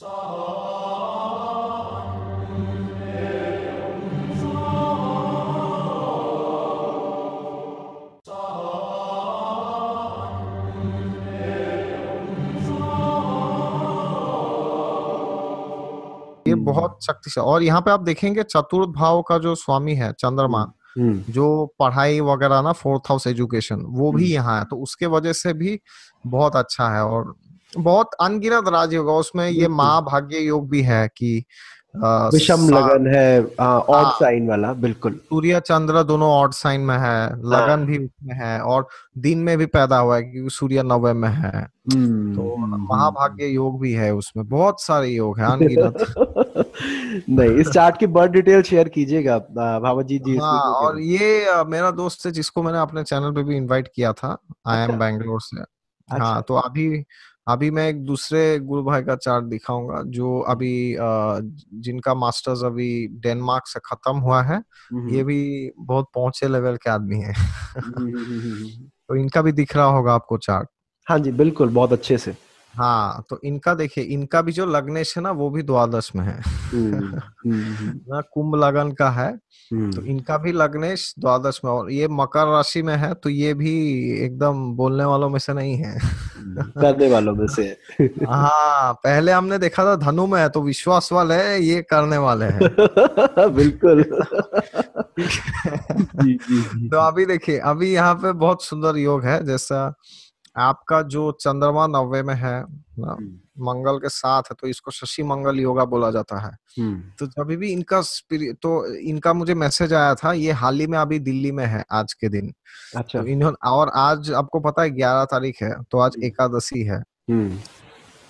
ये हम्म। बहुत शक्तिशाली और यहाँ पे आप देखेंगे चतुर्थ भाव का जो स्वामी है चंद्रमा हम्म, हम्म। जो पढ़ाई वगैरह ना फोर्थ हाउस एजुकेशन वो भी यहाँ है तो उसके वजह से भी बहुत अच्छा है और बहुत अनगिनत राजयोग उसमें ये महाभाग्य योग भी है कि विषम लगन है ऑड साइन हाँ। वाला बिल्कुल सूर्य चंद्र दोनों ऑड साइन में है लगन हाँ। भी उसमें है और दिन में भी पैदा हुआ है क्योंकि सूर्य नवे में है हम्म, तो हम्म, हम्म। महाभाग्य योग भी है उसमें बहुत सारे योग है अनगिनत नहीं इस चार्ट की बर्ड डिटेल शेयर कीजिएगा भावा जी जी हाँ और ये मेरा दोस्त है जिसको मैंने अपने चैनल पे भी इनवाइट किया था आई एम बैंगलोर से अच्छा। हाँ तो अभी अभी मैं एक दूसरे गुरु भाई का चार्ट दिखाऊँगा जो अभी जिनका मास्टर्स अभी डेनमार्क से खत्म हुआ है ये भी बहुत पहुँचे लेवल के आदमी है। तो इनका भी दिख रहा होगा आपको चार्ट। हाँ जी बिल्कुल बहुत अच्छे से। हाँ तो इनका देखिए इनका भी जो लग्नेश है ना वो भी द्वादश में है। हम्म, हम्म, हम्म। ना कुंभ लगन का है तो इनका भी लग्नेश द्वादश में और ये मकर राशि में है तो ये भी एकदम बोलने वालों में से नहीं है। करने वालों में से। हाँ पहले हमने देखा था धनु में है तो विश्वास वाले है ये करने वाले हैं। बिल्कुल। तो अभी देखिए अभी यहाँ पे बहुत सुंदर योग है जैसा आपका जो चंद्रमा नब्बे में है ना हम्म। मंगल के साथ है तो इसको शशि मंगल योगा बोला जाता है हम्म। तो जब भी इनका तो इनका मुझे मैसेज आया था ये हाल ही में अभी दिल्ली में है आज के दिन अच्छा तो इन्होंने और आज आपको पता है ग्यारह तारीख है तो आज हम्म। एकादशी है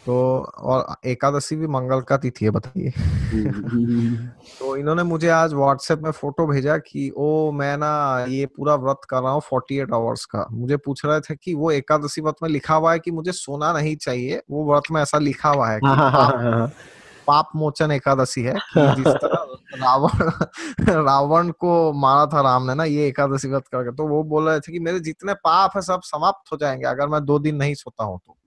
तो और एकादशी भी मंगल का तिथि है बताइए। तो इन्होंने मुझे आज व्हाट्सएप में फ़ोटो भेजा कि ओ मैं ना ये पूरा व्रत कर रहा हूँ फोर्टी एट आवर्स का। मुझे पूछ रहे थे कि वो एकादशी व्रत में लिखा हुआ है कि मुझे सोना नहीं चाहिए वो व्रत में ऐसा लिखा हुआ है कि पाप, पाप मोचन एकादशी है जिस तरह रावण रावण को मारा था राम ने ना ये एकादशी व्रत करके तो वो बोल रहे थे कि मेरे जितने पाप है सब समाप्त हो जाएँगे अगर मैं दो दिन नहीं सोता हूँ तो।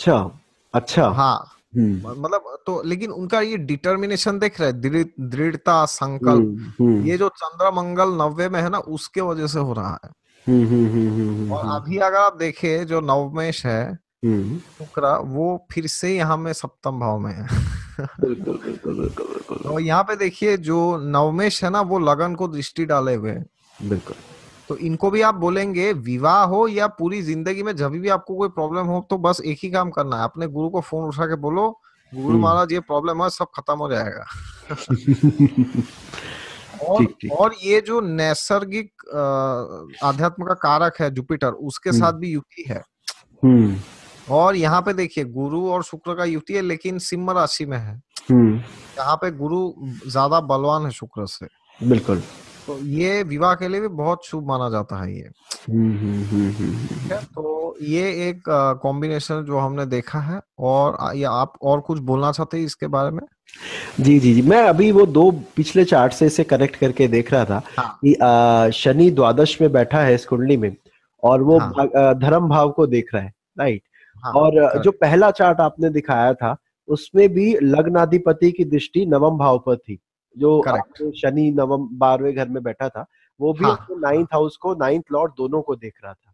अच्छा अच्छा। हाँ। हम्म। मतलब तो लेकिन उनका ये डिटर्मिनेशन देख रहे दृढ़ता संकल्प। हम्म, हम्म। ये जो चंद्र मंगल में है ना उसके वजह से हो रहा है। और अभी अगर आप देखे जो नवमेश है शुक्र वो फिर से यहाँ में सप्तम भाव में है। बिल्कुल बिल्कुल बिल्कुल बिल्कुल। तो यहाँ पे देखिए जो नवमेश है ना वो लगन को दृष्टि डाले हुए बिल्कुल। तो इनको भी आप बोलेंगे विवाह हो या पूरी ज़िंदगी में जब भी आपको कोई प्रॉब्लम हो तो बस एक ही काम करना है। अपने गुरु को फ़ोन उठा के बोलो गुरु हम्म। महाराज ये प्रॉब्लम है सब खत्म हो जाएगा। और और ये जो नैसर्गिक आध्यात्म का कारक है जुपिटर उसके हम्म। साथ भी युति है। हम्म। और यहाँ पे देखिए गुरु और शुक्र का युति है लेकिन सिंह राशि में है। यहाँ पे गुरु ज़्यादा बलवान है शुक्र से। बिल्कुल। तो ये विवाह के लिए भी बहुत शुभ माना जाता है ये। हम्म, हम्म, हम्म, तो ये एक कॉम्बिनेशन जो हमने देखा है और या आप और कुछ बोलना चाहते हैं इसके बारे में? जी जी जी। मैं अभी वो दो पिछले चार्ट से इसे कनेक्ट करके देख रहा था हाँ. कि शनि द्वादश में बैठा है इस कुंडली में और वो हाँ. धर्म भाव को देख रहा है राइट हाँ, और जो पहला चार्ट आपने दिखाया था उसमें भी लग्नाधिपति की दृष्टि नवम भाव पर थी। जो शनि नवम बारहवें घर में बैठा था वो भी हाँ, नाइन्थ हाउस को नाइन्थ लॉर्ड दोनों को देख रहा था।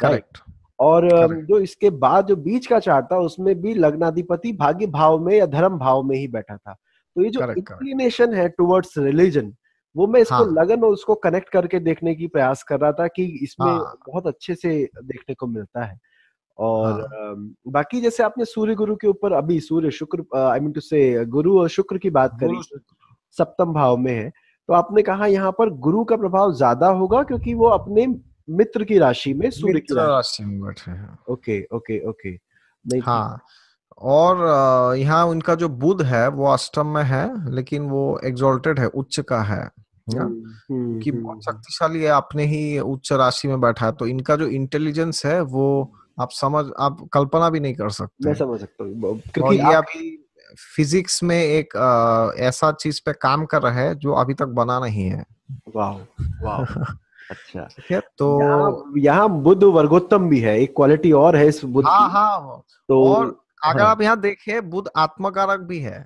करेक्ट और Correct. जो इसके बाद जो बीच का चार्ट था उसमें भी लग्नाधिपति भाग्य भाव में या धर्म भाव में ही बैठा था। तो ये जो इंक्लिनेशन है टुवर्ड्स रिलीजन वो मैं इसको हाँ. लगन और उसको कनेक्ट करके देखने की प्रयास कर रहा था कि इसमें हाँ. बहुत अच्छे से देखने को मिलता है। और हाँ. बाकी जैसे आपने सूर्य गुरु के ऊपर अभी सूर्य शुक्र आई मीन टू से गुरु और शुक्र की बात करी सप्तम भाव में है। तो आपने कहा यहाँ पर गुरु का प्रभाव ज़्यादा होगा क्योंकि वो अपने मित्र की राशि में सूर्य की राशि। में बैठे हैं। Okay okay okay. नहीं हाँ और यहाँ उनका जो बुध है वो अष्टम में है लेकिन वो एग्जॉल्टेड है उच्च का है हम्म, हम्म, कि बहुत हम्म। शक्तिशाली है अपने ही उच्च राशि में बैठा है तो इनका जो इंटेलिजेंस है वो आप समझ आप कल्पना भी नहीं कर सकते। मैं समझ सकता हूँ। क्योंकि ये अभी फिजिक्स में एक आ, ऐसा चीज़ पे काम कर रहा है जो अभी तक बना नहीं है। वाह वाह अच्छा। है तो यहाँ बुद्ध वर्गोत्तम भी है एक क्वालिटी और है इस बुद्ध हाँ हाँ तो और अगर हाँ. आप यहाँ देखे बुद्ध आत्मकारक भी है।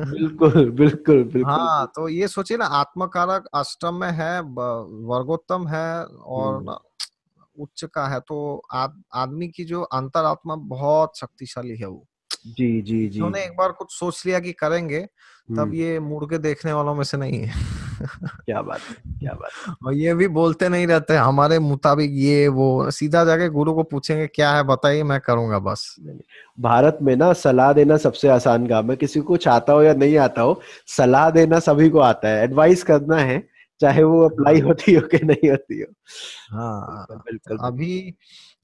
बिल्कुल बिल्कुल बिल्कुल। हाँ तो ये सोचिए ना आत्मकारक अष्टम में है वर्गोत्तम है और हम्म। उच्च का है तो आदमी की जो अंतरात्मा बहुत शक्तिशाली है वो। जी जी जी। उन्होंने एक बार कुछ सोच लिया कि करेंगे तब। ये मुड़ के देखने वालों में से नहीं है। क्या बात क्या बात और ये भी बोलते नहीं रहते हमारे मुताबिक ये वो सीधा जाके गुरु को पूछेंगे क्या है बताइए मैं करूँगा बस। भारत में ना सलाह देना सबसे आसान काम है। किसी को चाहता हो या नहीं आता हो सलाह देना सभी को आता है। एडवाइस करना है चाहे वो अप्लाई होती हो कि नहीं होती हो। हाँ बिल्कुल। अभी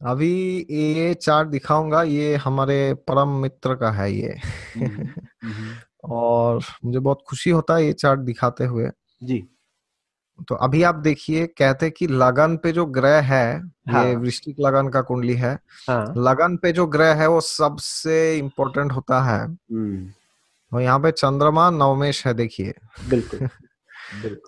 अभी ये चार्ट दिखाऊँगा ये हमारे परम मित्र का है ये हम्म, हम्म। और मुझे बहुत खुशी होता है ये चार्ट दिखाते हुए जी तो अभी आप देखिए कहते कि लगन पे जो ग्रह है हाँ. ये वृश्चिक लगन का कुंडली है हाँ. लगन पे जो ग्रह है वो सबसे इम्पोर्टेंट होता है हम्म। और यहाँ पे चंद्रमा नवमेश है देखिए बिल्कुल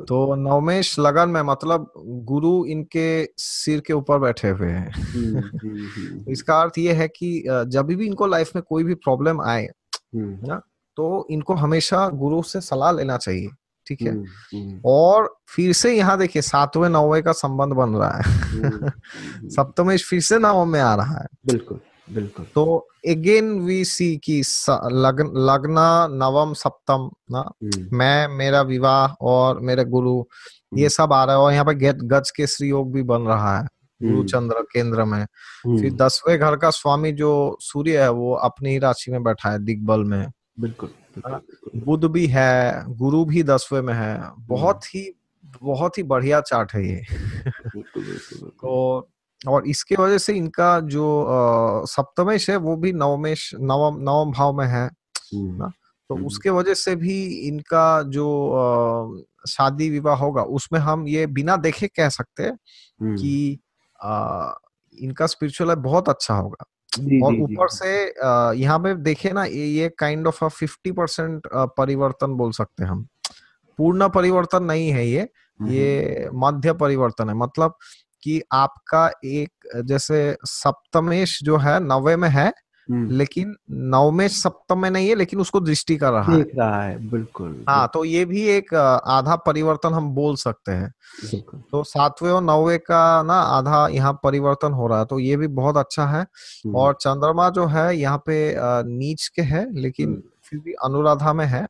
तो नवमेश लगन में मतलब गुरु इनके सिर के ऊपर बैठे हुए हैं। हम्म, हम्म, इसका अर्थ ये है कि जब भी इनको लाइफ में कोई भी प्रॉब्लम आए ना तो इनको हमेशा गुरु से सलाह लेना चाहिए ठीक है? हम्म, हम्म। और फिर से यहाँ देखिए सातवें नौवे का संबंध बन रहा है। हम्म, सप्तमेश फिर से नवम में आ रहा है। बिल्कुल। बिल्कुल। तो अगेन वी सी की लग्न लग्न नवम सप्तम ना? मैं मेरा विवाह और मेरे गुरु ये सब आ रहा है और यहाँ पे गज के श्री योग भी बन रहा है गुरु चंद्र केंद्र में। फिर दसवें घर का स्वामी जो सूर्य है वो अपनी ही राशि में बैठा है दिग्बल में। बिल्कुल बुद्ध भी है गुरु भी दसवे में है। बहुत ही बहुत ही बढ़िया चार्ट है ये। तो और इसके वजह से इनका जो सप्तमेश है वो भी नवमेश नवम नवम भाव में है हम्म। ना तो हम्म। उसके वजह से भी इनका जो शादी विवाह होगा उसमें हम ये बिना देखे कह सकते हैं हम्म। कि आ, इनका स्पिरिचुअल बहुत अच्छा होगा और ऊपर से यहाँ पे देखे ना ये ये काइंड ऑफ़ फिफ्टी परसेंट परिवर्तन बोल सकते हैं हम पूर्ण परिवर्तन नहीं है ये ये मध्य परिवर्तन है मतलब कि आपका एक जैसे सप्तमेश जो है नवे में है हम्म। लेकिन नवमेश सप्तम में नहीं है लेकिन उसको दृष्टि कर रहा है रहा है बिल्कुल हाँ तो ये भी एक आधा परिवर्तन हम बोल सकते हैं तो सातवें और नौवे का ना आधा यहाँ परिवर्तन हो रहा है तो ये भी बहुत अच्छा है हम्म। और चंद्रमा जो है यहाँ पे नीच के है लेकिन हम्म। फिर भी अनुराधा में है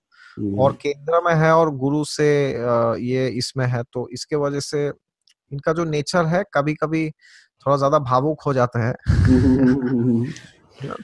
और केंद्र में है और गुरु से ये इसमें है तो इसके वजह से इनका जो नेचर है कभी कभी थोड़ा ज़्यादा भावुक हो जाता है।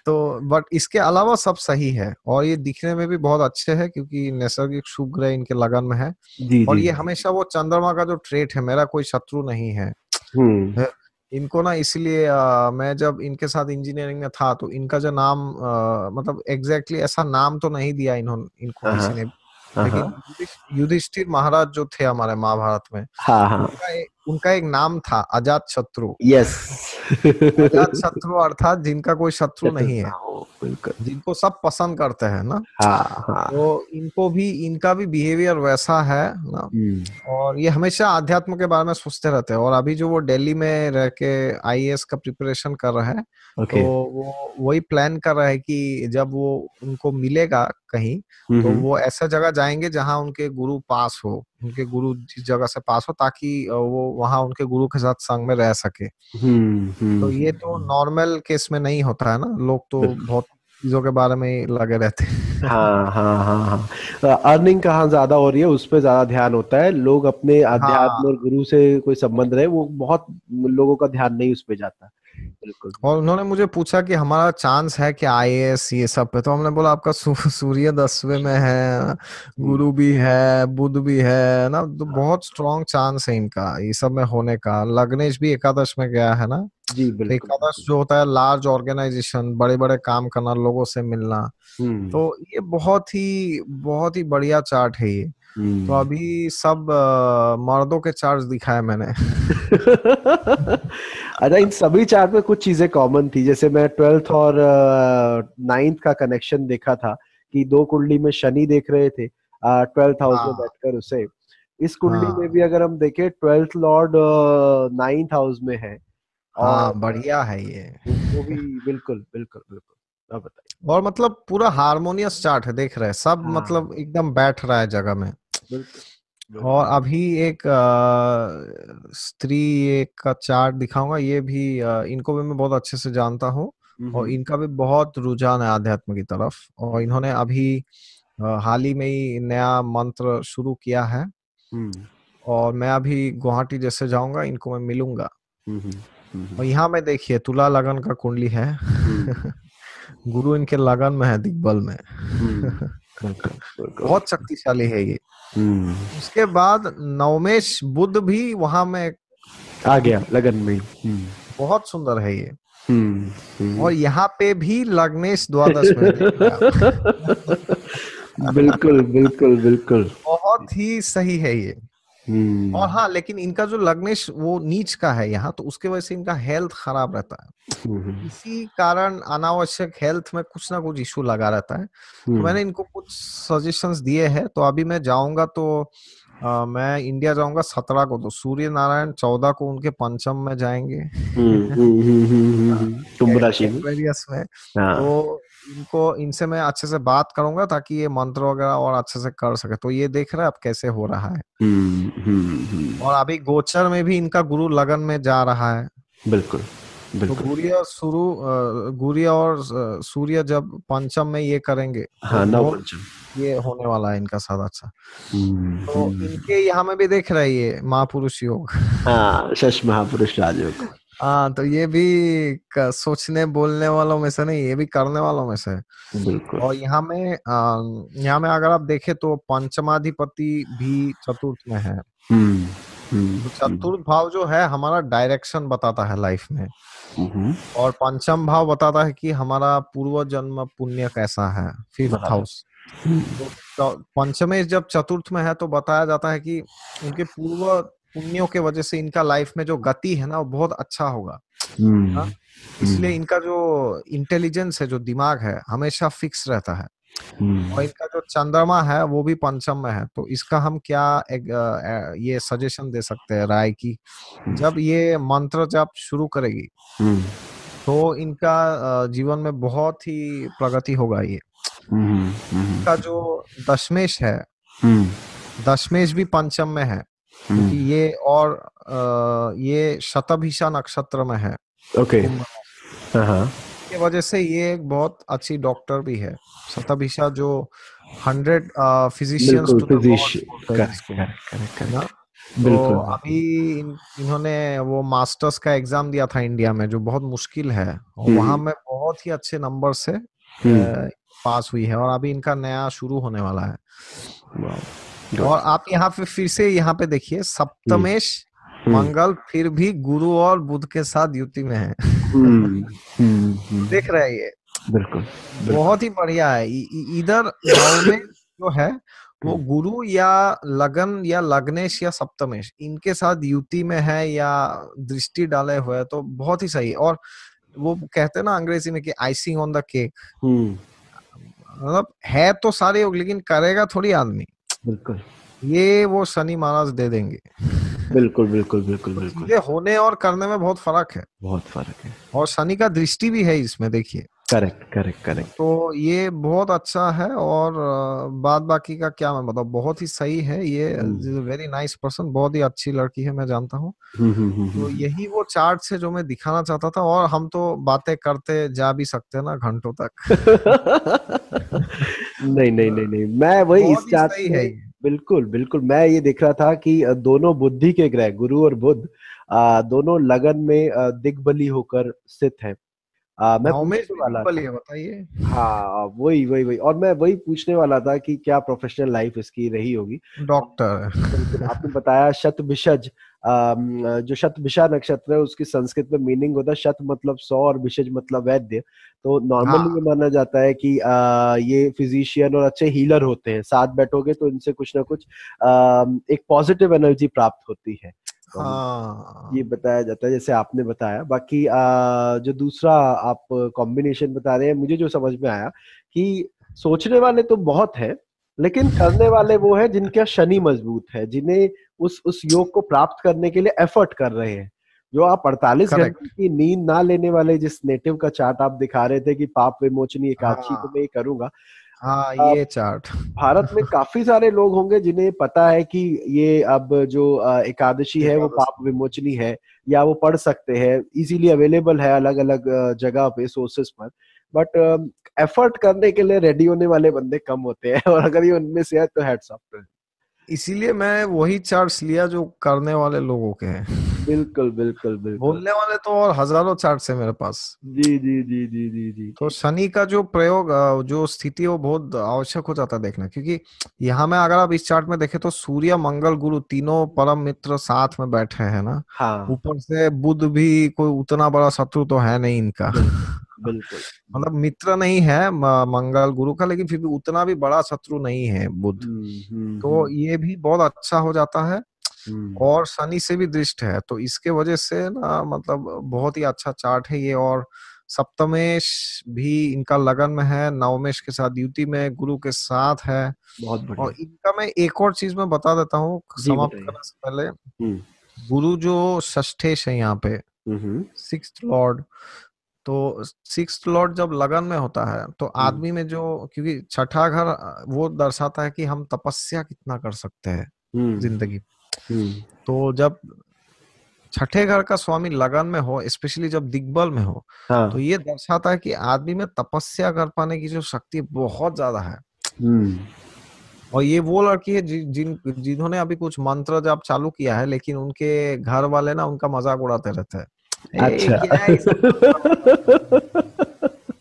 तो बट इसके अलावा सब सही है और ये दिखने में भी बहुत अच्छे है क्योंकि नैसर्गिक शुभ ग्रह इनके लगन में है। जी, और जी, ये हमेशा वो चंद्रमा का जो ट्रेट है मेरा कोई शत्रु नहीं है। हम्म। इनको ना इसलिए मैं जब इनके साथ इंजीनियरिंग में था तो इनका जो नाम आ, मतलब एग्जैक्टली exactly ऐसा नाम तो नहीं दिया इन्होंने इनको हाँ, किसी ने। हाँ, लेकिन युधिष्ठिर महाराज जो थे हमारे महाभारत में हाँ, हाँ. उनका, एक, नाम था अजात शत्रु यस yes. अजात शत्रु अर्थात जिनका कोई शत्रु नहीं है जिनको सब पसंद करते हैं ना हाँ, हाँ. तो इनको भी इनका भी बिहेवियर वैसा है ना हम्म। और ये हमेशा अध्यात्म के बारे में सोचते रहते हैं और अभी जो वो दिल्ली में रह के आई का प्रिपरेशन कर रहे हैं okay. तो वो वही प्लान कर रहा है कि जब वो उनको मिलेगा कहीं तो वो ऐसा जगह जाएँगे जहाँ उनके गुरु पास हो उनके गुरु जिस जगह से पास हो ताकि वो वहाँ उनके गुरु के साथ संग में रह सके। तो ये तो नॉर्मल केस में नहीं होता है ना? लोग तो बहुत चीज़ों के बारे में लगे रहते हैं। हाँ हाँ हाँ हाँ। अर्निंग कहाँ ज़्यादा हो रही है उस पर ज़्यादा ध्यान होता है। लोग अपने अध्यात्म हाँ, और गुरु से कोई संबंध रहे वो बहुत लोगों का ध्यान नहीं उस पर जाता। और उन्होंने मुझे पूछा कि हमारा चांस है कि आई ये सब पे तो हमने बोला आपका सूर्य दसवे में है गुरु भी है बुध भी है ना? तो बहुत स्ट्रॉन्ग चांस है इनका ये सब में होने का। लग्नेश भी एकादश में गया है ना? जी बिल्कुल एकादश जो होता है लार्ज ऑर्गेनाइजेशन बड़े बड़े काम करना लोगों से मिलना। तो ये बहुत ही बहुत ही बढ़िया चार्ट है ये। तो हम्म। अभी सब मर्दों के चार्ज दिखाए मैंने अच्छा इन सभी चार्ट में कुछ चीज़ें कॉमन थी जैसे मैं ट्वेल्थ और नाइन्थ का कनेक्शन देखा था कि दो कुंडली में शनि देख रहे थे ट्वेल्थ हाउस में हाँ। बैठकर उसे इस कुंडली हाँ. में भी अगर हम देखें ट्वेल्थ लॉर्ड नाइन्थ हाउस में है हाँ बढ़िया है ये वो भी बिल्कुल बिल्कुल बिल्कुल और मतलब पूरा हारमोनियस चार्ट है देख रहे हैं सब हाँ। मतलब एकदम बैठ रहा है जगह में और अभी एक स्त्री एक का चार्ट दिखाऊँगा ये भी आ, इनको भी मैं बहुत अच्छे से जानता हूँ और इनका भी बहुत रुझान है आध्यात्म की तरफ़ और इन्होंने अभी हाल ही में ही नया मंत्र शुरू किया है और मैं अभी गुवाहाटी जैसे जाऊँगा इनको मैं मिलूँगा। और यहाँ में देखिए तुला लगन का कुंडली है। गुरु इनके लगन में है दिग्बल में। बहुत शक्तिशाली है ये। उसके बाद नवमेश बुद्ध भी वहाँ में आ गया लगन में। बहुत सुंदर है ये। और यहाँ पे भी लग्नेश द्वादश में बिल्कुल बिल्कुल बिल्कुल। बहुत ही सही है ये। हम्म। और हाँ लेकिन इनका जो लग्नेश वो नीच का है यहाँ तो उसके वजह से इनका हेल्थ खराब रहता है हम्म। इसी कारण अनावश्यक हेल्थ में कुछ ना कुछ इशू लगा रहता है तो हम्म। मैंने इनको कुछ सजेशंस दिए हैं तो अभी मैं जाऊँगा तो आ, मैं इंडिया जाऊँगा सत्रह को तो सूर्य नारायण चौदह को उनके पंचम में जाएँगे हाँ। तो इनको इनसे मैं अच्छे से बात करूँगा ताकि ये मंत्र वगैरह और अच्छे से कर सके। तो ये देख रहे हैं अब कैसे हो रहा है। हम्म, हम्म, हम्म। और अभी गोचर में भी इनका गुरु लगन में जा रहा है। बिल्कुल तो गुरिया शुरू गुरिया और सूर्य जब पंचम में ये करेंगे हाँ, तो ये होने वाला है इनका साथ अच्छा। तो इनके यहाँ में भी देख रहे ये महापुरुष योग। हाँ शश महापुरुष राजयोग। हाँ तो ये भी सोचने बोलने वालों में से नहीं ये भी करने वालों में से। बिल्कुल। और यहाँ में यहाँ में अगर आप देखें तो पंचमाधिपति भी चतुर्थ में है। हम्म, हम्म, तो हम्म। चतुर्थ भाव जो है हमारा डायरेक्शन बताता है लाइफ में। और पंचम भाव बताता है कि हमारा पूर्व जन्म पुण्य कैसा है फिफ्थ हाउस तो पंचमेश जब चतुर्थ में है तो बताया जाता है कि उनके पूर्व पुण्यों के वजह से इनका लाइफ में जो गति है ना वो बहुत अच्छा होगा। हम्म, हाँ? इसलिए हम्म। इनका जो इंटेलिजेंस है जो दिमाग है हमेशा फिक्स रहता है। हम्म। और इनका जो चंद्रमा है वो भी पंचम में है। तो इसका हम क्या एक ये सजेशन दे सकते हैं राय की? जब ये मंत्र जब शुरू करेगी तो इनका जीवन में बहुत ही प्रगति होगा ये। इनका जो दशमेश है दशमेश भी पंचम में है। क्योंकि हम्म। ये और आ, ये शतभिषा नक्षत्र में है। ओके। की वजह से ये एक बहुत अच्छी डॉक्टर भी है। शतभिषा जो हंड्रेड फिजिशियंस तो अभी इन, इन्होंने वो मास्टर्स का एग्ज़ाम दिया था इंडिया में जो बहुत मुश्किल है। वहाँ हम्म। में बहुत ही अच्छे नंबर से हम्म। पास हुई है और अभी इनका नया शुरू होने वाला है। और आप यहाँ पे फिर से यहाँ पे देखिए सप्तमेश। हम्म। मंगल फिर भी गुरु और बुद्ध के साथ युति में है। हम्म, देख रहे हैं ये। बिल्कुल बहुत ही बढ़िया है। इधर में जो है वो गुरु या लगन या लग्नेश या सप्तमेश इनके साथ युति में है या दृष्टि डाले हुए तो बहुत ही सही और वो कहते हैं ना अंग्रेज़ी में कि आइसिंग ऑन द केक मतलब है तो सारे लेकिन करेगा थोड़ी आदमी। बिल्कुल। ये वो सनी महाराज दे देंगे। बिल्कुल बिल्कुल बिल्कुल बिल्कुल। ये होने और करने में बहुत फ़र्क है। बहुत फ़र्क है। और सनी का दृष्टि भी है इसमें देखिए। करेक्ट करेक्ट करेक्ट तो ये बहुत अच्छा है और बाद बाकी का क्या मैं बताऊँ? बहुत ही सही है ये। वेरी नाइस पर्सन बहुत ही अच्छी लड़की है मैं जानता हूँ। हम्म, हम्म, हम्म, तो यही वो चार्ट से जो मैं दिखाना चाहता था और हम तो बातें करते जा भी सकते हैं ना घंटों तक। नहीं नहीं नहीं नहीं मैं वही इस चार्ट है बिल्कुल बिल्कुल मैं ये देख रहा था कि दोनों बुद्धि के ग्रह गुरु और बुद्ध दोनों लगन में दिग्बली होकर स्थित है। आ, मैं पूछने वाला बताइए। हाँ वही वही वही। और मैं वही पूछने वाला था कि क्या प्रोफेशनल लाइफ इसकी रही होगी? डॉक्टर आपने बताया शत भिषज जो शत भिषा नक्षत्र है उसकी संस्कृत में मीनिंग होता है शत मतलब सौ और विषज मतलब वैद्य। तो नॉर्मली हाँ. माना जाता है कि आ, ये फिजिशियन और अच्छे हीलर होते हैं। साथ बैठोगे तो इनसे कुछ ना कुछ आ, एक पॉजिटिव एनर्जी प्राप्त होती है। हाँ। ये बताया जाता है जैसे आपने बताया बाकी आ, जो दूसरा आप कॉम्बिनेशन बता रहे हैं मुझे जो समझ में आया कि सोचने वाले तो बहुत है लेकिन करने वाले वो है जिनका शनि मज़बूत है जिन्हें उस उस योग को प्राप्त करने के लिए एफर्ट कर रहे हैं जो आप अड़तालीस घंटे की नींद ना लेने वाले जिस नेटिव का चार्ट आप दिखा रहे थे कि पाप विमोचनी एकादशी हाँ, तो मैं करूँगा। हाँ ये चार्ट भारत में काफ़ी सारे लोग होंगे जिन्हें पता है कि ये अब जो एकादशी है वो पाप विमोचनी है या वो पढ़ सकते हैं इजीली अवेलेबल है अलग अलग जगह पे सोर्सेस पर। बट एफर्ट करने के लिए रेडी होने वाले बंदे कम होते हैं और अगर ये उनमें से है तो हेड्स अप इसीलिए मैं वही चार्ट्स लिया जो करने वाले लोगों के हैं। बिल्कुल बिल्कुल बिल्कुल। बोलने वाले तो और हज़ारों चार्ट है मेरे पास। जी जी जी जी जी जी। तो शनि का जो प्रयोग जो स्थिति है वो बहुत आवश्यक हो जाता है देखना क्योंकि यहाँ में अगर आप इस चार्ट में देखें तो सूर्य मंगल गुरु तीनों परम मित्र साथ में बैठे हैं ना। हाँ। ऊपर से बुद्ध भी कोई उतना बड़ा शत्रु तो है नहीं इनका। बिल्कुल मतलब मित्र नहीं है मंगल गुरु का लेकिन फिर भी उतना भी बड़ा शत्रु नहीं है बुद्ध हम्म, हम्म, तो हम्म। ये भी बहुत अच्छा हो जाता है। और शनि से भी दृष्ट है तो इसके वजह से ना मतलब बहुत ही अच्छा चार्ट है ये और सप्तमेश भी इनका लगन में है नवमेश के साथ युति में गुरु के साथ है। बहुत बढ़िया। और इनका मैं एक और चीज़ मैं बता देता हूँ समाप्त करने से पहले। गुरु जो षष्ठेश है यहाँ पे सिक्स लॉर्ड तो सिक्स लॉर्ड जब लगन में होता है तो आदमी में जो क्योंकि छठा घर वो दर्शाता है कि हम तपस्या कितना कर सकते हैं ज़िंदगी तो जब छठे घर का स्वामी लगन में हो स्पेशली जब दिग्बल में हो हाँ. तो ये दर्शाता है कि आदमी में तपस्या कर पाने की जो शक्ति बहुत ज़्यादा है। और ये वो लड़की है जिन जिन्होंने अभी कुछ मंत्र जब चालू किया है लेकिन उनके घर वाले ना उनका मज़ाक उड़ाते रहते हैं। अच्छा।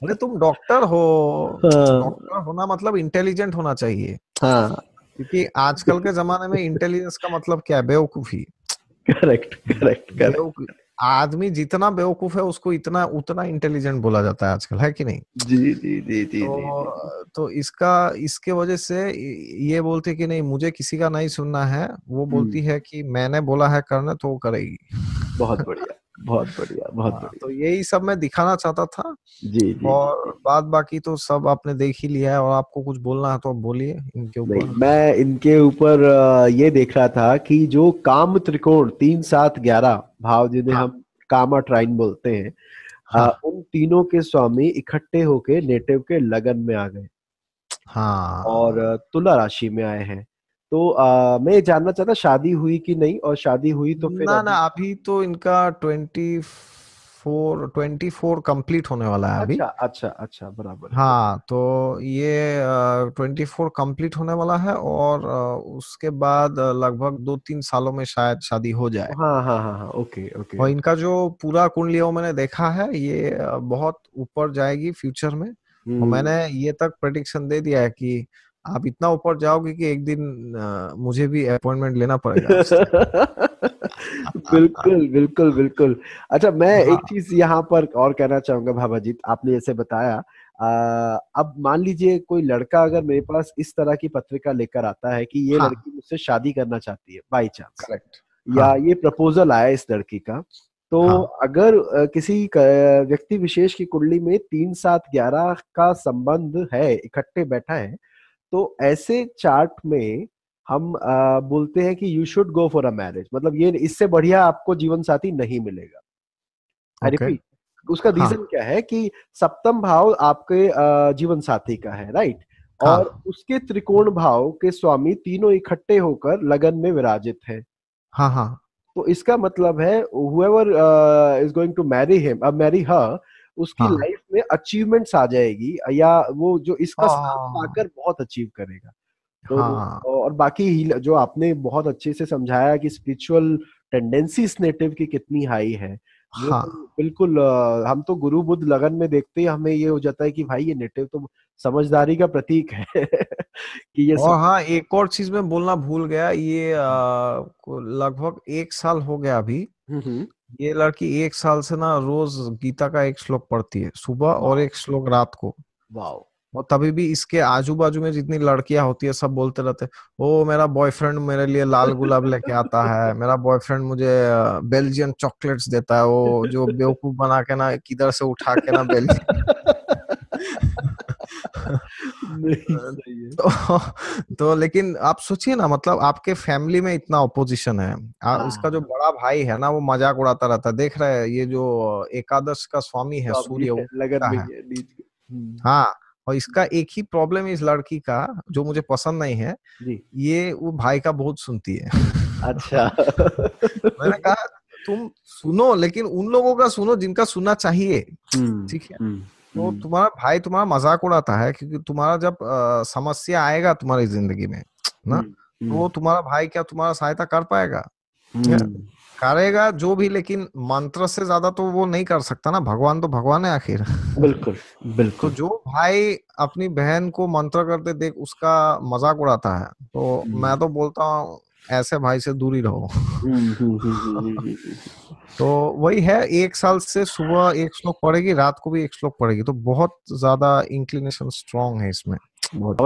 अरे तुम डॉक्टर हो। हाँ। डॉक्टर होना मतलब इंटेलिजेंट होना चाहिए। हाँ। क्योंकि आजकल के जमाने में इंटेलिजेंस का मतलब क्या है? बेवकूफ़ी करेक्ट करेक्ट करेक्ट आदमी जितना बेवकूफ़ है उसको इतना उतना इंटेलिजेंट बोला जाता है आजकल है कि नहीं? जी जी जी जी तो, जी, तो इसका इसके वजह से ये बोलते कि नहीं मुझे किसी का नहीं सुनना है वो बोलती हम्म। है कि मैंने बोला है करने तो वो करेगी। बहुत बढ़िया। बहुत बढ़िया बहुत हाँ, बढ़िया। तो यही सब मैं दिखाना चाहता था जी, जी। और बात बाकी तो सब आपने देख ही लिया है और आपको कुछ बोलना है तो बोलिए इनके ऊपर। मैं इनके ऊपर ये देख रहा था कि जो काम त्रिकोण तीन सात ग्यारह भाव जिन्हें हाँ. हम कामा ट्राइन बोलते हैं हाँ. आ, उन तीनों के स्वामी इकट्ठे होके नेटिव के लगन में आ गए। हाँ। और तुला राशि में आए हैं। तो आ, मैं जानना चाहता शादी हुई कि नहीं? और शादी हुई तो फिर ना ना अभी तो इनका twenty four twenty four complete होने वाला है अभी। अच्छा अच्छा अच्छा बराबर। हाँ तो ये ट्वेंटी फोर कंप्लीट होने वाला है और आ, उसके बाद लगभग दो तीन सालों में शायद शादी हो जाए। हाँ हाँ हाँ हाँ ओके ओके और इनका जो पूरा कुंडलियों मैंने देखा है ये बहुत ऊपर जाएगी फ्यूचर में। और हम्म। मैंने ये तक प्रडिक्शन दे दिया है कि आप इतना ऊपर जाओगे कि एक दिन आ, मुझे भी अपॉइंटमेंट लेना पड़ेगा बिल्कुल बिल्कुल बिल्कुल अच्छा मैं हाँ. एक चीज़ यहाँ पर और कहना चाहूँगा भाभाजीत आपने जैसे बताया आ, अब मान लीजिए कोई लड़का अगर मेरे पास इस तरह की पत्रिका लेकर आता है कि ये हाँ. लड़की मुझसे शादी करना चाहती है बाई चांस करेक्ट या हाँ. ये प्रपोजल आया इस लड़की का तो हाँ. अगर किसी व्यक्ति विशेष की कुंडली में तीन सात ग्यारह का संबंध है इकट्ठे बैठा है तो ऐसे चार्ट में हम आ, बोलते हैं कि you should go for a marriage मतलब ये इससे बढ़िया आपको जीवन साथी नहीं मिलेगा okay. उसका रीजन हाँ. क्या है कि सप्तम भाव आपके जीवन साथी का है राइट हाँ. और उसके त्रिकोण भाव के स्वामी तीनों इकट्ठे होकर लगन में विराजित है हाँ हाँ तो इसका मतलब है whoever is going to marry him अब मैरी हर उसकी हाँ. लाइफ में अचीवमेंट्स आ जाएगी या वो जो इसका हाँ. पाकर बहुत अचीव करेगा तो हाँ. और बाकी जो आपने बहुत अच्छे से समझाया कि स्पिरिचुअल टेंडेंसी नेटिव की कितनी हाई है हाँ. तो बिल्कुल हम तो गुरु बुद्ध लगन में देखते ही हमें ये हो जाता है कि भाई ये नेटिव तो समझदारी का प्रतीक है कि ये और हाँ एक और चीज़ में बोलना भूल गया ये लगभग एक साल हो गया अभी। ये लड़की एक साल से ना रोज गीता का एक श्लोक पढ़ती है सुबह और एक श्लोक रात को। वाओ। और तभी भी इसके आजू बाजू में जितनी लड़कियाँ होती है सब बोलते रहते ओ मेरा बॉयफ्रेंड मेरे लिए लाल गुलाब लेके आता है मेरा बॉयफ्रेंड मुझे बेल्जियन चॉकलेट्स देता है वो जो बेवकूफ़ बना के ना किधर से उठा के ना बेल्जियन तो, तो लेकिन आप सोचिए ना मतलब आपके फैमिली में इतना ऑपोजिशन है। आ, हाँ। इसका जो बड़ा भाई है ना वो मज़ाक उड़ाता रहता है। देख रहे हैं ये जो एकादश का स्वामी है सूर्य है हम्म। हाँ और इसका एक ही प्रॉब्लम इस लड़की का जो मुझे पसंद नहीं है। ये वो भाई का बहुत सुनती है। अच्छा। मैंने कहा तुम सुनो लेकिन उन लोगों का सुनो जिनका सुनना चाहिए। हम्म, ठीक है? हम्म, तो तुम्हारा भाई तुम्हारा मज़ाक उड़ाता है क्योंकि तुम्हारा जब आ, समस्या आएगा तुम्हारी ज़िंदगी में ना तो तुम्हारा भाई क्या तुम्हारा सहायता कर पाएगा? करेगा जो भी लेकिन मंत्र से ज़्यादा तो वो नहीं कर सकता ना भगवान तो भगवान है आखिर। बिल्कुल बिल्कुल। तो जो भाई अपनी बहन को मंत्र करते देख उसका मज़ाक उड़ाता है। तो हम्म। मैं तो बोलता हूँ ऐसे भाई से दूरी रहो। हम्म, हम्म, तो वही है एक साल से सुबह एक श्लोक पड़ेगी रात को भी एक श्लोक पड़ेगी तो बहुत ज़्यादा इंक्लिनेशन स्ट्रॉन्ग है इसमें।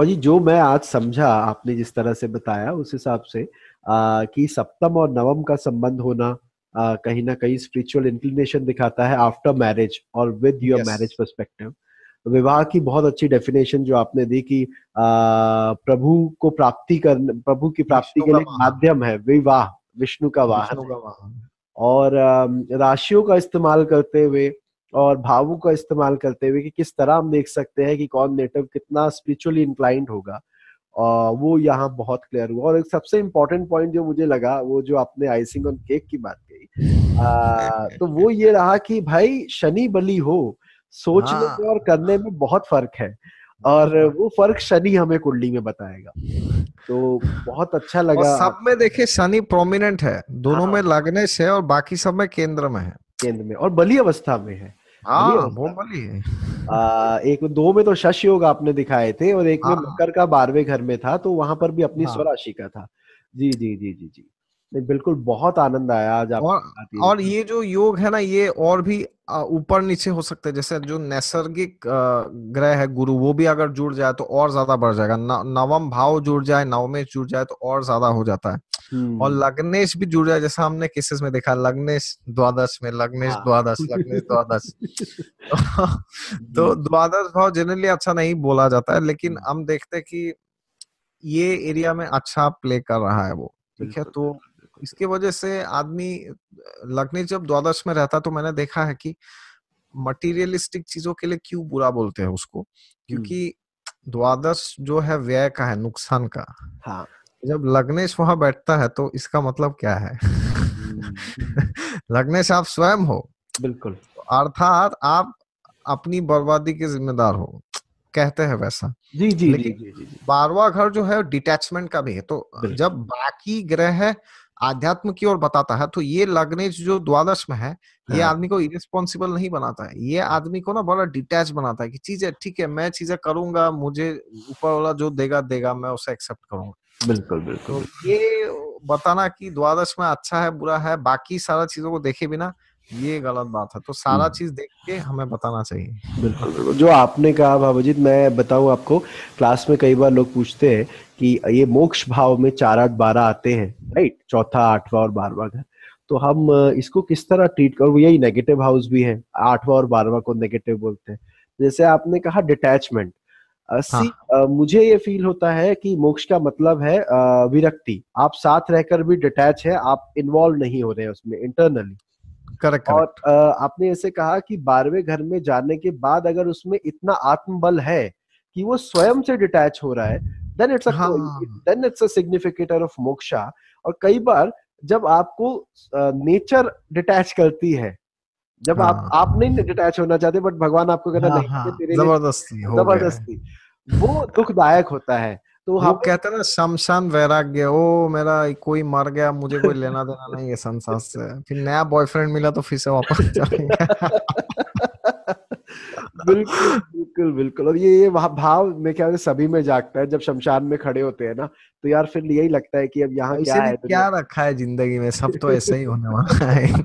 जी जो मैं आज समझा आपने जिस तरह से बताया उस हिसाब से आ, कि सप्तम और नवम का संबंध होना कहीं ना कहीं स्पिरिचुअल इंक्लिनेशन दिखाता है आफ्टर मैरिज और विद योर मैरिज परस्पेक्टिव विवाह की बहुत अच्छी डेफिनेशन जो आपने दी कि प्रभु को प्राप्ति कर प्रभु की प्राप्ति के लिए माध्यम है विवाह विष्णु का वाहन और राशियों का इस्तेमाल करते हुए और भावों का इस्तेमाल करते हुए कि किस तरह हम देख सकते हैं कि कौन नेटिव कितना स्पिरिचुअली इंक्लाइंड होगा वो यहाँ बहुत क्लियर हुआ। और एक सबसे इम्पोर्टेंट पॉइंट जो मुझे लगा वो जो आपने आइसिंग ऑन केक की बात कही तो वो ये रहा कि भाई शनि बली हो सोचने हाँ। में और करने में बहुत फ़र्क है और वो फ़र्क शनि हमें कुंडली में बताएगा। तो बहुत अच्छा लगा सब में देखिए शनि प्रोमिनेंट है दोनों हाँ। में लगने से और बाकी सब में केंद्र में है। केंद्र में और बली अवस्था में है। हाँ, है। आ, एक दो में तो शश योग आपने दिखाए थे और एक में हाँ। मकर का बारहवें घर में था तो वहाँ पर भी अपनी हाँ। स्वराशि का था। जी जी जी जी जी। बिल्कुल बहुत आनंद आया आज आप और, और ये जो योग है ना ये और भी ऊपर नीचे हो सकते हैं जैसे जो नैसर्गिक ग्रह है गुरु वो भी अगर जुड़ जाए तो और ज़्यादा बढ़ जाएगा। नवम भाव जुड़ जाए नवमेश जुड़ जाए तो और ज़्यादा हो जाता है। और हम्म। लग्नेश भी जुड़ जाए जैसा हमने केसेस में देखा लग्नेश द्वादश में लग्नेश हाँ। द्वादश लग्नेश द्वादश। तो द्वादश भाव जनरली अच्छा नहीं बोला जाता है लेकिन हम्म। हम देखते कि ये एरिया में अच्छा प्ले कर रहा है वो ठीक है? तो इसके वजह से आदमी लग्नेश जब द्वादश में रहता तो मैंने देखा है कि मटीरियलिस्टिक चीज़ों के लिए क्यों बुरा बोलते हैं उसको? हम्म। क्योंकि द्वादश जो है व्यय का है नुकसान का। हाँ। जब लग्नेश वहाँ बैठता है तो इसका मतलब क्या है? हम्म। लग्नेश आप स्वयं हो। बिल्कुल। अर्थात आप अपनी बर्बादी के जिम्मेदार हो। कहते हैं वैसा। जी जी लेकिन जी, जी, जी, बारवा घर जो है डिटैचमेंट का भी है। तो जब बाकी ग्रह आध्यात्म की ओर बताता है तो ये लग्नेश जो द्वादश में है हाँ। ये आदमी को इरेस्पॉन्सिबल नहीं बनाता है। ये आदमी को ना बड़ा डिटैच बनाता है कि चीज़ें ठीक है मैं चीज़ें करूँगा मुझे ऊपर वाला जो देगा देगा मैं उसे एक्सेप्ट करूँगा। बिल्कुल बिल्कुल तो ये बताना कि द्वादश में अच्छा है बुरा है बाकी सारा चीज़ों को देखे बिना ये गलत बात है। तो सारा हम्म। चीज़ देख के हमें बताना चाहिए। बिल्कुल बिल्कुल। जो आपने कहा बाबूजी मैं बताऊँ आपको क्लास में कई बार लोग पूछते हैं कि ये मोक्ष भाव में चार आठ बारह आते हैं राइट? चौथा आठवां और बारहवा घर। तो हम इसको किस तरह ट्रीट कर? यही नेगेटिव हाउस भी है। आठवां और बारहवा को नेगेटिव बोलते हैं। जैसे आपने कहा डिटैचमेंट सी हाँ. मुझे ये फील होता है कि मोक्ष का मतलब है विरक्ति। आप साथ रहकर भी डिटैच है आप इन्वॉल्व नहीं हो रहे हैं उसमें इंटरनली करेक्ट और आपने ऐसे कहा कि बारहवें घर में जाने के बाद अगर उसमें इतना आत्मबल है कि वो स्वयं से डिटैच हो रहा है then it's then it's a significator of moksha. और कई बार जब आपको नेचर डिटैच करती है जब हाँ. आप आप नहीं डिटैच होना चाहते बट भगवान आपको कहता हाँ, नहीं हाँ, ज़बरदस्ती ज़बरदस्ती। वो दुखदायक होता है। तो वो कहते हैं ना शमशान वैराग्य ओ मेरा कोई मर गया मुझे कोई लेना देना नहीं है संसार से। फिर नया बॉयफ्रेंड मिला तो फिर से वापस बिल्कुल बिल्कुल बिल्कुल। और ये ये भाव मैं क्या सभी में जागता है जब शमशान में खड़े होते हैं ना तो यार फिर यही लगता है कि अब यहाँ क्या है क्या रखा है ज़िंदगी में? सब तो ऐसे ही होने वाला है।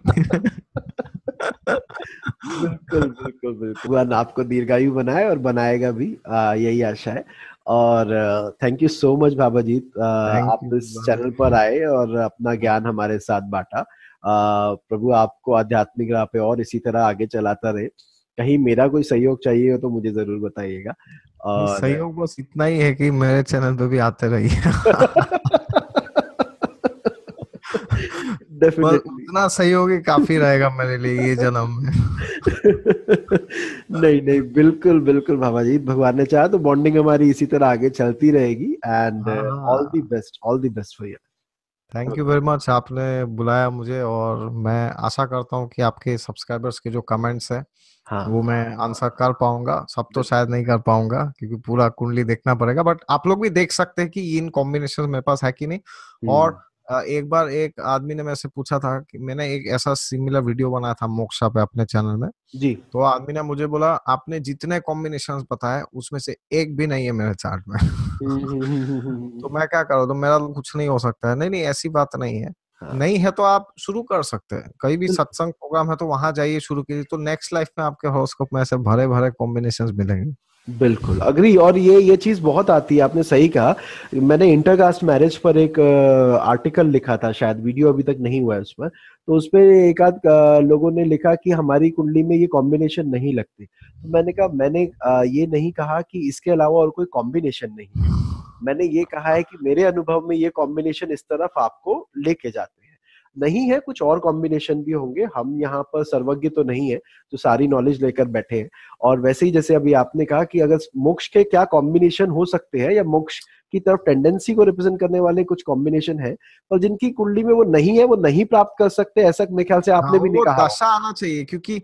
बिल्कुल बिल्कुल बिल्कुल। भगवान आपको दीर्घायु बनाए और बनाएगा भी आ, यही आशा है। और thank you so much Baba ji आप इस चैनल पर आए और अपना ज्ञान हमारे साथ बांटा। प्रभु आपको आध्यात्मिक राह पे और इसी तरह आगे चलाता रहे। कहीं मेरा कोई सहयोग चाहिए हो तो मुझे ज़रूर बताइएगा। सहयोग बस इतना ही है कि मेरे चैनल पे भी आते रहिए। उतना सहयोगी काफ़ी रहेगा मेरे लिए ये जन्म में। नहीं नहीं बिल्कुल बिल्कुल बाबा जी भगवान ने चाहा तो बॉन्डिंग हमारी इसी तरह आगे चलती रहेगी and all the best all the best for you thank you very much आपने बुलाया मुझे और मैं आशा करता हूँ कि आपके सब्सक्राइबर्स के जो कमेंट्स है हाँ. वो मैं आंसर कर पाऊँगा। सब तो शायद नहीं कर पाऊँगा क्योंकि पूरा कुंडली देखना पड़ेगा बट आप लोग भी देख सकते हैं कि इन कॉम्बिनेशन मेरे पास है कि नहीं। और हम्म। एक बार एक आदमी ने मेरे से पूछा था कि मैंने एक ऐसा सिमिलर वीडियो बनाया था मोक्षा पे अपने चैनल में। जी। तो आदमी ने मुझे बोला आपने जितने कॉम्बिनेशन बताए उसमें से एक भी नहीं है मेरे चार्ट में। तो मैं क्या करूँ? तो मेरा तो कुछ नहीं हो सकता है। नहीं नहीं ऐसी बात नहीं है। हाँ। नहीं है तो आप शुरू कर सकते हैं। कहीं भी सत्संग प्रोग्राम है तो वहाँ जाइए शुरू कीजिए। तो नेक्स्ट लाइफ में आपके हॉरोस्कोप में ऐसे भरे भरे कॉम्बिनेशन मिलेंगे। बिल्कुल। अग्री और ये ये चीज़ बहुत आती है, आपने सही कहा। मैंने इंटरकास्ट मैरिज पर एक आर्टिकल लिखा था, शायद वीडियो अभी तक नहीं हुआ है उसमें तो उसपे एक आध लोगों ने लिखा कि हमारी कुंडली में ये कॉम्बिनेशन नहीं लगती। तो मैंने कहा, मैंने ये नहीं कहा कि इसके अलावा और कोई कॉम्बिनेशन नहीं है। मैंने ये कहा है कि मेरे अनुभव में ये कॉम्बिनेशन इस तरफ़ आपको लेके जाते हैं। नहीं है कुछ और कॉम्बिनेशन भी होंगे हम यहाँ पर सर्वज्ञ तो नहीं है जो सारी नॉलेज लेकर बैठे हैं और वैसे ही जैसे अभी आपने कहा कि अगर मोक्ष के क्या कॉम्बिनेशन हो सकते हैं या मोक्ष की तरफ़ टेंडेंसी को रिप्रेजेंट करने वाले कुछ कॉम्बिनेशन है पर जिनकी कुंडली में वो नहीं है वो नहीं प्राप्त कर सकते ऐसा मेरे ख्याल से आपने हाँ, भी नहीं कहा दशा आना चाहिए क्योंकि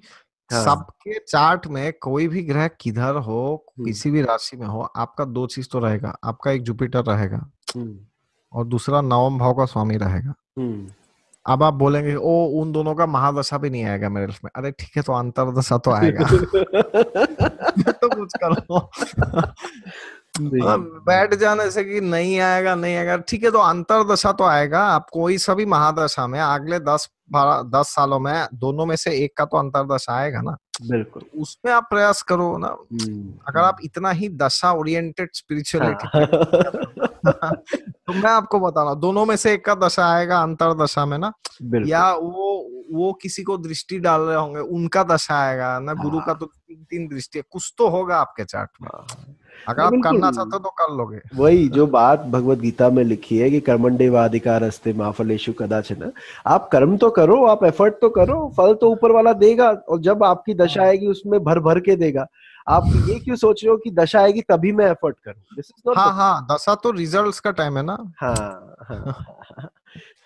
हाँ. सबके चार्ट में कोई भी ग्रह किधर हो। किसी भी राशि में हो आपका दो चीज़ तो रहेगा आपका एक जुपिटर रहेगा। और दूसरा नवम भाव का स्वामी रहेगा। अब आप बोलेंगे ओ उन दोनों का महादशा भी नहीं आएगा मेरे में अरे ठीक है तो अंतरदशा तो आएगा। तो कुछ करो। बैठ जाने से कि नहीं आएगा नहीं आएगा। ठीक है तो अंतरदशा तो आएगा। आप कोई सभी महादशा में अगले दस बारह दस सालों में दोनों में से एक का तो अंतरदशा आएगा ना। बिल्कुल। उसमें आप प्रयास करो ना। हम्म, अगर आप हम्म। इतना ही दशा ओरिएंटेड स्पिरिचुअलिटी तो मैं आपको बता रहा दोनों में से एक का दशा आएगा अंतर दशा में ना। या वो वो किसी को दृष्टि डाल रहे होंगे उनका दशा आएगा ना? गुरु का हाँ। तो तीन तीन दृष्टि है कुछ तो होगा आपके चार्ट में। हाँ। अगर आप करना चाहते हो तो कर लोगे। वही जो बात भगवत गीता में लिखी है कि कर्मंडे वाधिकार हस्ते माफलेशु कदाचन आप कर्म तो करो आप एफर्ट तो करो फल तो ऊपर वाला देगा और जब आपकी दशा हाँ। आएगी उसमें भर भर के देगा। आप ये क्यों सोच रहे हो कि दशा आएगी तभी मैं एफर्ट करूँ? दिस इज़ नॉट हाँ हाँ दशा तो रिजल्ट्स का टाइम है ना। हाँ, हाँ।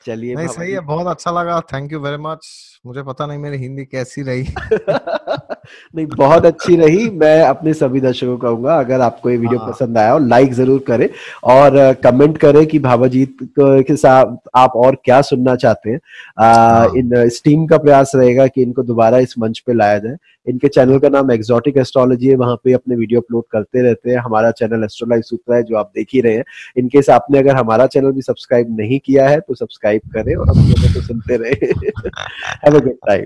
चलिए नहीं सही है बहुत अच्छा लगा थैंक यू वेरी मच मुझे पता नहीं मेरी हिंदी कैसी रही। नहीं बहुत अच्छी रही मैं अपने सभी दर्शकों को कहूँगा अगर आपको ये वीडियो हाँ। पसंद आया हो लाइक ज़रूर करें और कमेंट करें कि भावाजीत के साथ आप और क्या सुनना चाहते हैं। हाँ। इन इस टीम का प्रयास रहेगा कि इनको दोबारा इस मंच पे लाया जाए। इनके चैनल का नाम एक्सोटिक एस्ट्रोलॉजी है वहाँ पे अपने वीडियो अपलोड करते रहते हैं। हमारा चैनल एस्ट्रोलाइफ सूत्र है जो आप देख ही रहे हैं। इनकेस आपने अगर हमारा चैनल भी सब्सक्राइब नहीं किया है तो सब्सक्राइब करें और हम लोगों को सुनते रहे। हैव अ गुड टाइम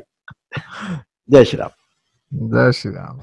जय श्री राम। जय श्री राम।